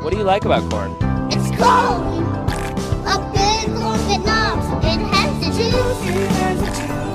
What do you like about corn? It's cold! A big long knob. It has the juice.